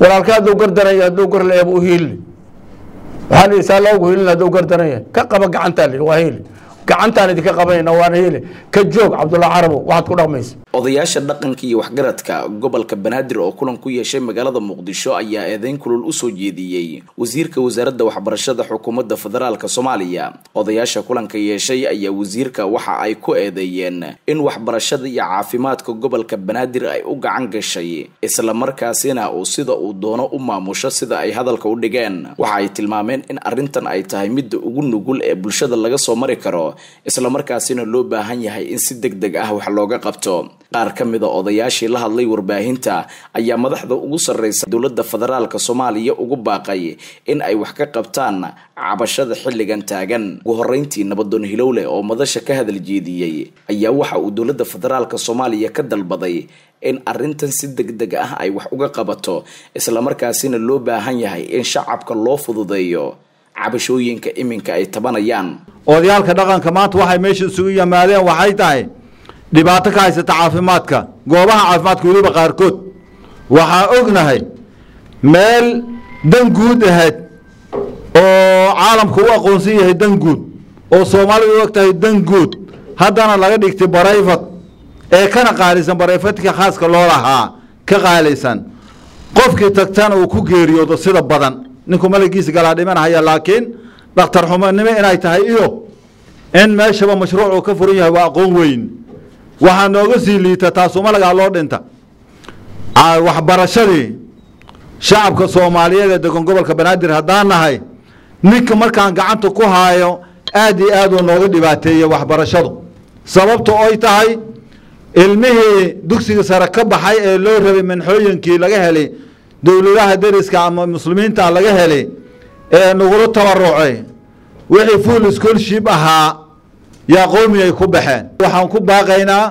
walaalka hadduu gardaraya hadduu gar leeba u hiilli waxaa la isaa loogu hiilin hadduu gardaraya ka qaba gacantaa la waa hiili gacantaan idinka qabanayna waana hiili ka joog cabdulla carabo waxaad ku dhaqmaysa odayaasha dhaqanka iyo waxgaradka gobolka banaadir oo kulan ku yeeshay magaalada muqdisho ayaa eedeyn kulul u soo jeediyey wasiirka wasaaradda waxbarashada xukuumadda federaalk soomaaliya odayaasha kulanka yeeshay ayaa wasiirka waxa ay ku eedeeyeen in waxbarashada iyo caafimaadka gobolka banaadir ay u gacan gashay islamarkaasina uu sida uu doono u maamusho sida ay hadalka u dhigeen. Waxa ay tilmaameen in arrintan ay tahay midda ugu nugul ee bulshada laga soo mari karo islamarkaasina loo baahan yahay in si deg deg ah wax looga qabto qaar ka mid a odayaashii la hadlay warbaahinta ayaa madaxda ugu sarreysa dowladda federaalk soomaaliya ugu baaqay in ay wax ka qabtaan cabashada xilligan taagan. Ugu horreyntii nabadoon hilowle oo madasha ka hadal jeediyey ayaa waxa uu dowladda federaalk soomaaliya ka dalbaday in arrintan si deg deg ah ay wax uga qabato islamarkaasina loo baahan yahay in shacabka loo fududeeyo cabashooyinka iminka ay tabanayaan. Odayaalka dhaqanka maanta waxay meesha isugu yimaadeen waxay tahay dhibaato ka haysata caafimaadka. Goobaha caafimaadka weliba qaarkood. Waxaa ognahay meel dan guud ahayd oo caalamku u aqoonsan yahay dan guud oo soomaalidu u og tahay dan guud. Haddana laga dhigtay barayfad ee kana qaalisan barayfadka khaaska loo lahaa ka qaalisan. Qofkii tagtana uu ku geeriyoodo sida badan. Ninku malagiisa galaa dhimanahaya laakiin dhakhtar xumanimo inay tahay iyo in meeshaba mashruuc uu ka furan yahay waa aqoon weyn waxaa nooga sii liita taasumalagaa loo dhinta. Waxbarashadii shacabka soomaaliyeed ee degan gobolka banaadir haddaan nahay ninka markaan gacanta ku haayo aad iyo aad uu nooga dhibaateeyey waxbarashadu. Sababta oy tahay ilmihii dugsiga sare ka baxay ee loo rabay manxooyinkii laga helay dowladaha deriska ama muslimiinta laga helay ee nagula tabarucay wixii full schoolship ahaa yaa qowmiyay ku baxeen. Waxaan ku baaqaynaa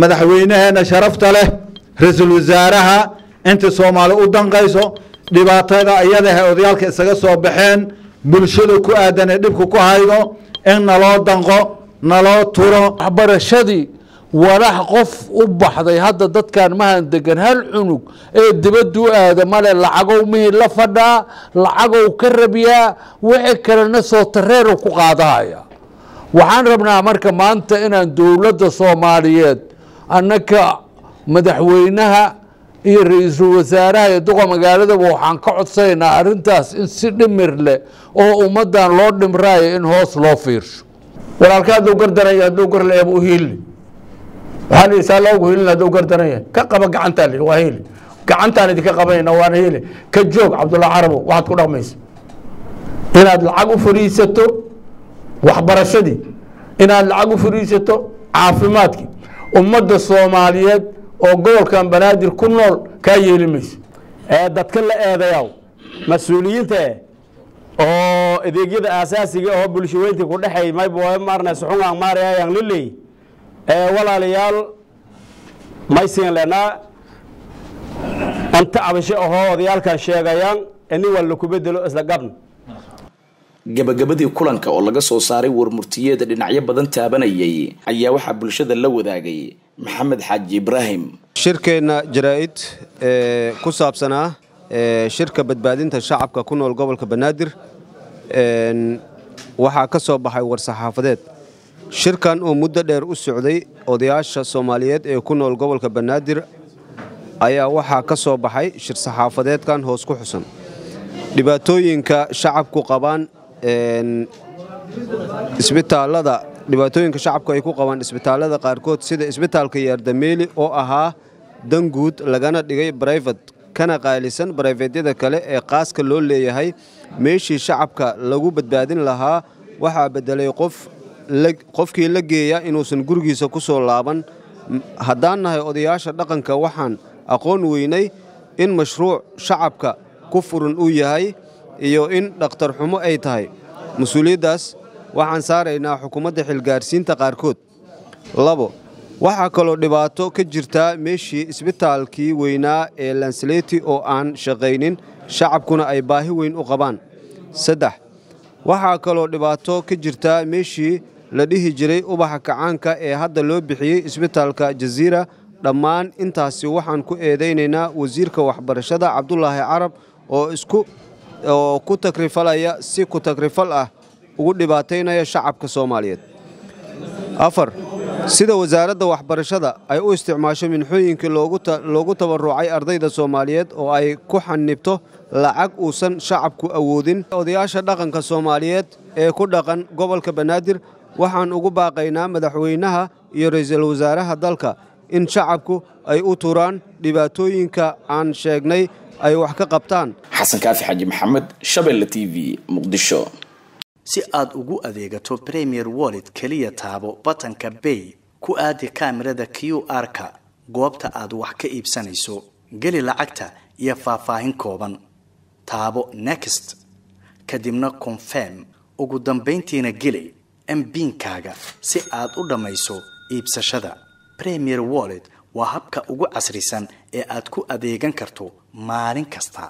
madaxweynaheena sharafta leh ra'iisul wasaaraha inta soomaali u danqayso dhibaatada iyadahe odayaalka isaga soo baxeen bulshada ku aadan ee dhibka ku haydo in naloo danqo naloo turo. Waxbarashadii walax qof u baxday hadda dadkan mahan degan hal cunug ee dibadda u aada male lacagow mihii la fadhaa lacagow ka rabiyaa wixii kalena soo tareeru ku qaadahaya waxaan rabnaa marka maanta inaan dowladda soomaaliyeed annaka madaxweynaha iyo ra'iisul wasaaraha iyo duqa magaaladaba waxaan ka codsanaynaa arrintaas in si dhimir leh oo ummaddan loo dhimraayo in hoos loo fiirsho. Walaalka hadduu gardaraya hadduu gar leeba u hiilli waxaa la isaa loogu hiilin hadduu gardaraya ka qaba gacantaa la waa hiili gacantaan idinka qabanayna waana hiili ka joog cabdulla carabo waxaad ku dhaqmaysa. Inaad lacag u fadhiisato waxbarashadii inaad lacag u fadhiisato caafimaadkii. Ummadda soomaaliyeed oo gobolkan banaadir ku nool kaa yeeli mayso. Ee dadka la eedayaw mas'uuliyiinta oo adeegyada aasaasiga oo bulshaweynta ku dhexay mayba maarna suxungaan maarayayaan liley ee walaalayaal maysiin lenaa anta cabasho ahoo odayaalkan sheegayaan nin walla ku bedelo isla gabn gabagabadii kulanka oo laga soo saaray warmurtiyeeda dhinacyo badan taabanayay ayaa waxaa bulshada la wadaagay maxamed xaaji ibraahim. Shirkeenna jaraa-id ee ku saabsanaa shirka badbaadinta shacabka ku nool gobolka banaadir waxaa ka soo baxay war-saxaafadeed shirkan oo muddo dheer u socday odayaasha soomaaliyeed ee ku nool gobolka banaadir ayaa waxaa ka soo baxay shir saxaafadeedkan hoos ku xusan. Dhibaatooyinka shacabku qabaan isbitaalada dhibaatooyinka shacabku ay ku qabaan isbitaalada qaarkood sida isbitaalka yaardameeli oo ahaa dan guud lagana dhigay barayfat kana qaalisan barayfetyada kale ee qaaska loo leeyahay. Meeshii shacabka lagu badbaadin lahaa waxaa beddelay qof qofkii la geeya inuusan gurigiisa ku soo laaban. Haddaan nahay odayaasha dhaqanka waxaan aqoon weynay in mashruuc shacabka ku furan uu yahay iyo in dhakhtar xumo ay tahay. Mas'uuliyaddaas waxaan saaraynaa xukuumadda xilgaarsiinta qaarkood. Labo waxaa kaloo dhibaato ka jirtaa meeshii isbitaalkii weynaa ee lansaleti oo aan shaqaynin shacabkuna ay baahi weyn u qabaan. Saddex waxaa kaloo dhibaato ka jirtaa meeshii la dhihi jiray ubaxa kacaanka ee hadda loo bixiyey isbitaalka jaziira dhammaan intaasi waxaan ku eedaynaynaa wasiirka waxbarashada cabdulaahi carab oo isku oo ku takrifalaya si ku takrifal ah ugu dhibaataynaya shacabka soomaaliyeed. Afar sida wasaaradda waxbarashada ay u isticmaasho minxooyinkii loogu tabarucay ardayda soomaaliyeed oo ay ku xanibto lacag uusan shacabku awoodin. Odayaasha dhaqanka soomaaliyeed ee ku dhaqan gobolka banaadir waxaan ugu baaqaynaa madaxweynaha iyo ra'iisul wasaaraha dalka in shacabku ay u turaan dhibaatooyinka aan sheegnay ay wax ka qabtaan. Xasan kaafi xaaji maxamed shabeelle t v muqdisho. Si aad ugu adeegato premier wallet keliya taabo batanka bay ku aadi kaamirada q r-ka goobta aad wax ka iibsanayso geli lacagta iyo faahfaahin kooban. Taabo next. Kadibna confirm. Ugu dambayntiina geli mbiinkaaga si aad u dhammayso iibsashada. Premier wallet waa habka ugu casrisan ee aad ku adeegan karto maalin kasta